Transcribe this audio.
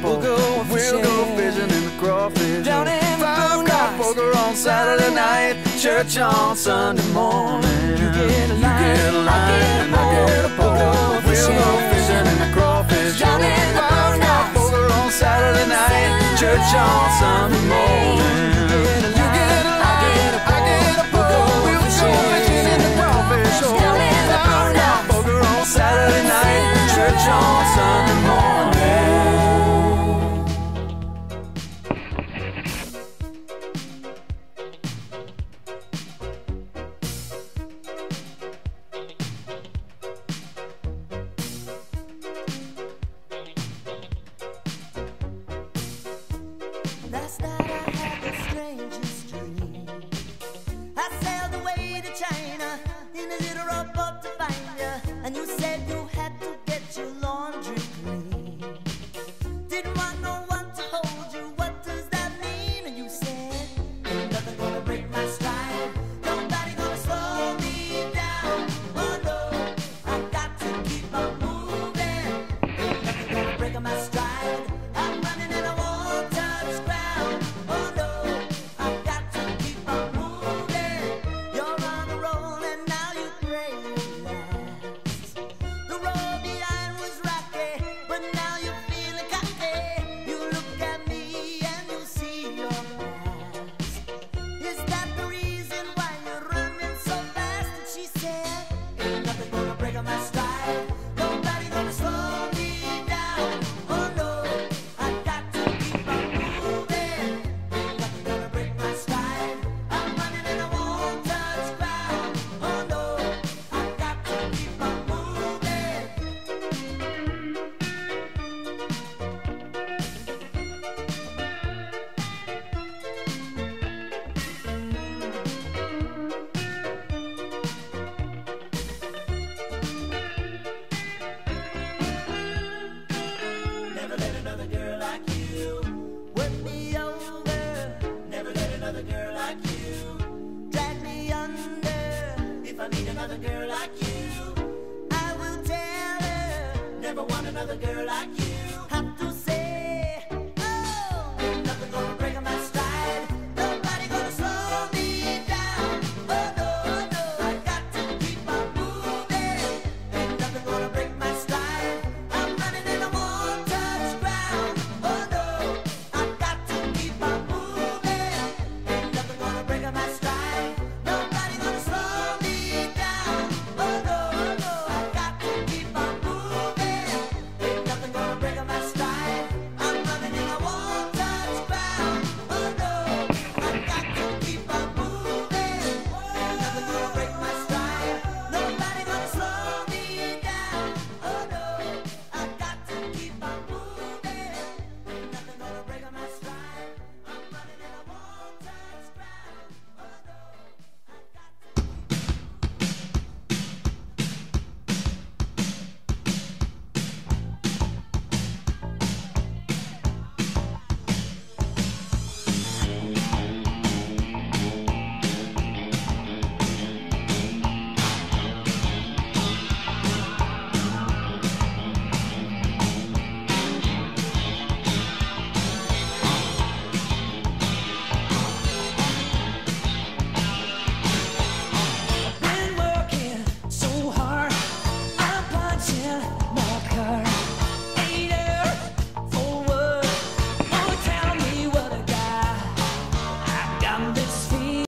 people. We'll go fishing, we'll go fishing in the crawfish. Down in the Five cop poker on Saturday night, church on Sunday morning. You get a line, you get a line, and I get a poker. We'll go fishing in the crawfish. Down in the Five cop poker on Saturday night, church on Sunday morning. That's the need another girl like you. I will tell her. Never want another girl like you.